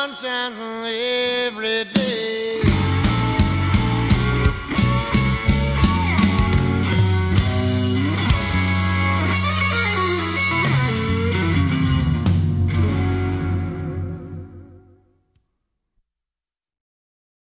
Sunshine every day.